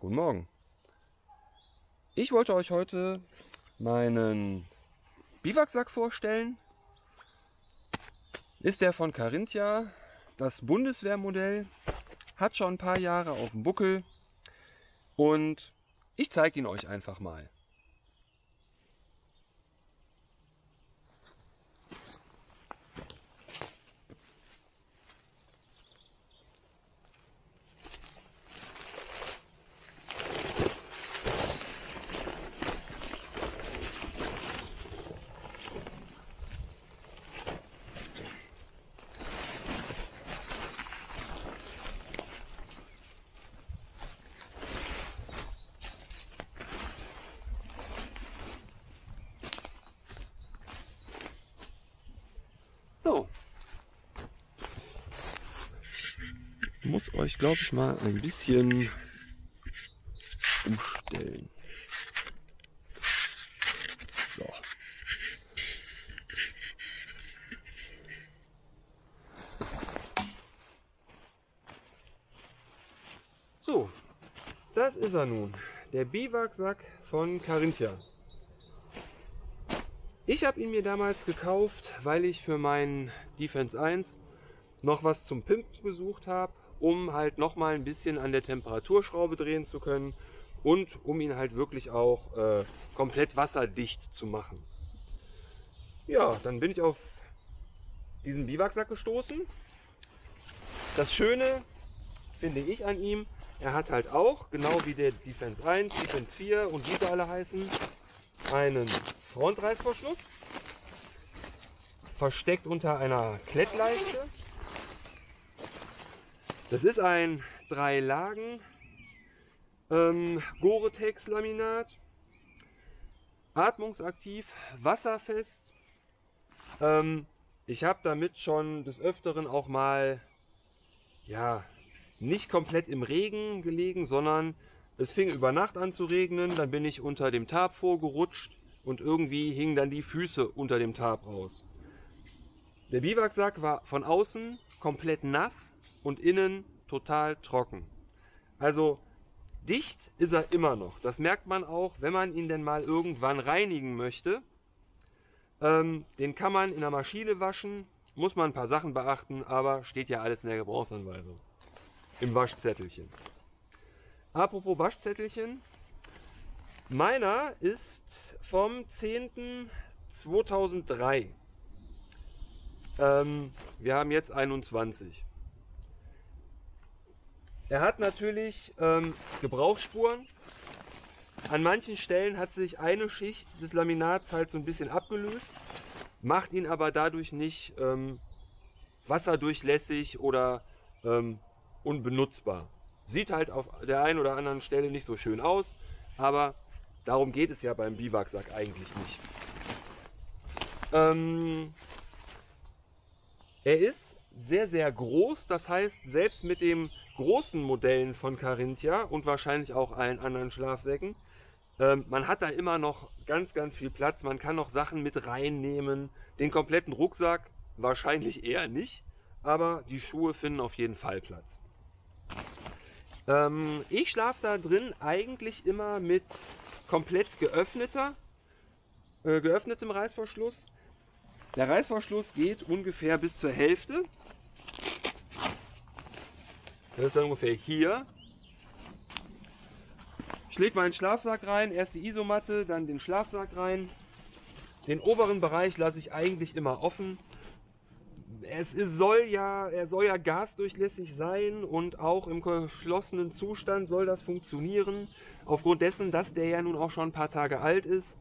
Guten Morgen. Ich wollte euch heute meinen Biwaksack vorstellen. Ist der von Carinthia, das Bundeswehrmodell, hat schon ein paar Jahre auf dem Buckel und ich zeige ihn euch einfach mal. Euch, glaube ich, mal ein bisschen umstellen. So. So, das ist er nun. Der Biwaksack von Carinthia. Ich habe ihn mir damals gekauft, weil ich für meinen Defense 1 noch was zum Pimpen gesucht habe, um halt noch mal ein bisschen an der Temperaturschraube drehen zu können und um ihn halt wirklich auch äh, komplett wasserdicht zu machen. Ja, dann bin ich auf diesen Biwaksack gestoßen. Das Schöne finde ich an ihm, er hat halt auch, genau wie der Defense 1, Defense 4 und wie sie alle heißen, einen Frontreißverschluss, versteckt unter einer Klettleiste. Das ist ein drei Lagen ähm, Gore-Tex Laminat, atmungsaktiv, wasserfest. Ähm, ich habe damit schon des Öfteren auch mal, ja, nicht komplett im Regen gelegen, sondern es fing über Nacht an zu regnen, dann bin ich unter dem Tarp vorgerutscht und irgendwie hingen dann die Füße unter dem Tarp raus. Der Biwaksack war von außen komplett nass und innen total trocken. Also dicht ist er immer noch. Das merkt man auch, wenn man ihn denn mal irgendwann reinigen möchte. Ähm, den kann man in der Maschine waschen, muss man ein paar Sachen beachten, aber steht ja alles in der Gebrauchsanweisung. Im Waschzettelchen. Apropos Waschzettelchen. Meiner ist vom 10.2003. Ähm, wir haben jetzt 21. Er hat natürlich ähm, Gebrauchsspuren. An manchen Stellen hat sich eine Schicht des Laminats halt so ein bisschen abgelöst, macht ihn aber dadurch nicht ähm, wasserdurchlässig oder ähm, unbenutzbar. Sieht halt auf der einen oder anderen Stelle nicht so schön aus, aber darum geht es ja beim Biwaksack eigentlich nicht. Ähm, er ist sehr, sehr groß, das heißt, selbst mit den großen Modellen von Carinthia und wahrscheinlich auch allen anderen Schlafsäcken, ähm, man hat da immer noch ganz, ganz viel Platz. Man kann noch Sachen mit reinnehmen. Den kompletten Rucksack wahrscheinlich eher nicht, aber die Schuhe finden auf jeden Fall Platz. Ähm, ich schlafe da drin eigentlich immer mit komplett geöffneter, äh, geöffnetem Reißverschluss. Der Reißverschluss geht ungefähr bis zur Hälfte. Das ist dann ungefähr hier. Ich lege meinen Schlafsack rein, erst die Isomatte, dann den Schlafsack rein. Den oberen Bereich lasse ich eigentlich immer offen. Es ist, soll ja, er soll ja gasdurchlässig sein und auch im geschlossenen Zustand soll das funktionieren. Aufgrund dessen, dass der ja nun auch schon ein paar Tage alt ist,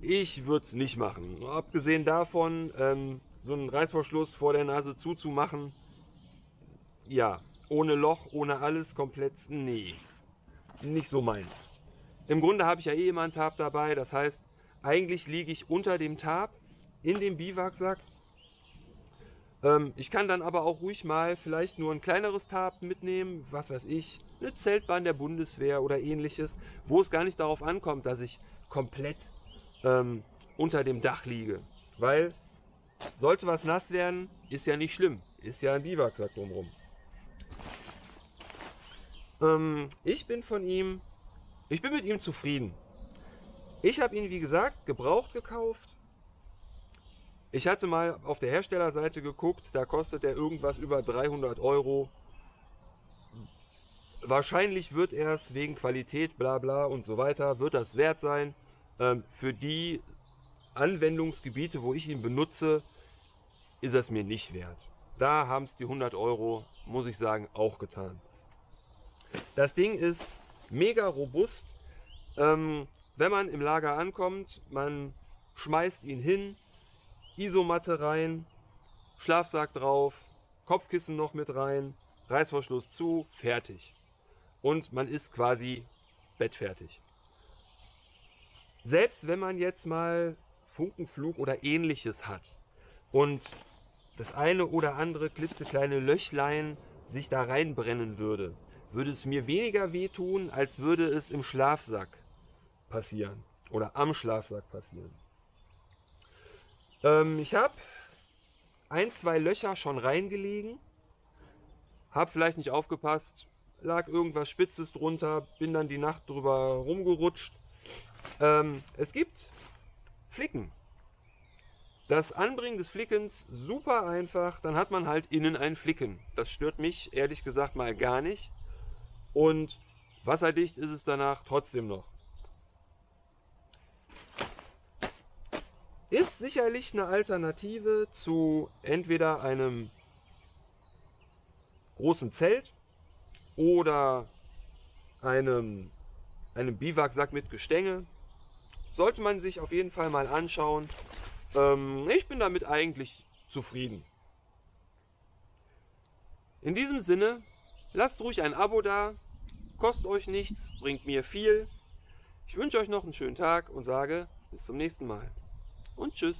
ich würde es nicht machen. Abgesehen davon, ähm, so einen Reißverschluss vor der Nase zuzumachen, ja, ohne Loch, ohne alles, komplett, nee, nicht so meins. Im Grunde habe ich ja eh immer einen Tarp dabei, das heißt, eigentlich liege ich unter dem Tarp in dem Biwaksack. Ähm, ich kann dann aber auch ruhig mal vielleicht nur ein kleineres Tarp mitnehmen, was weiß ich, eine Zeltbahn der Bundeswehr oder ähnliches, wo es gar nicht darauf ankommt, dass ich komplett ähm, unter dem Dach liege. Weil sollte was nass werden, ist ja nicht schlimm. Ist ja ein Biwaksack drumherum. Ähm, ich bin von ihm, ich bin mit ihm zufrieden. Ich habe ihn, wie gesagt, gebraucht gekauft. Ich hatte mal auf der Herstellerseite geguckt, da kostet er irgendwas über 300 Euro. Wahrscheinlich wird er es wegen Qualität, bla bla und so weiter, wird das wert sein. Ähm, für die Anwendungsgebiete, wo ich ihn benutze, ist es mir nicht wert. Da haben es die 100 Euro, muss ich sagen, auch getan. Das Ding ist mega robust. Ähm, wenn man im Lager ankommt, man schmeißt ihn hin, Isomatte rein, Schlafsack drauf, Kopfkissen noch mit rein, Reißverschluss zu, fertig. Und man ist quasi bettfertig. Selbst wenn man jetzt mal Funkenflug oder ähnliches hat und das eine oder andere klitzekleine Löchlein sich da reinbrennen würde, würde es mir weniger wehtun, als würde es im Schlafsack passieren oder am Schlafsack passieren. Ähm, ich habe ein, zwei Löcher schon reingelegen, habe vielleicht nicht aufgepasst, lag irgendwas Spitzes drunter, bin dann die Nacht drüber rumgerutscht. Ähm, es gibt Flicken. Das Anbringen des Flickens super einfach, dann hat man halt innen ein Flicken. Das stört mich ehrlich gesagt mal gar nicht. Und wasserdicht ist es danach trotzdem noch. Ist sicherlich eine Alternative zu entweder einem großen Zelt oder einem, einem Biwaksack mit Gestänge. Sollte man sich auf jeden Fall mal anschauen. Ähm, ich bin damit eigentlich zufrieden. In diesem Sinne, lasst ruhig ein Abo da, kostet euch nichts, bringt mir viel. Ich wünsche euch noch einen schönen Tag und sage bis zum nächsten Mal. Und tschüss.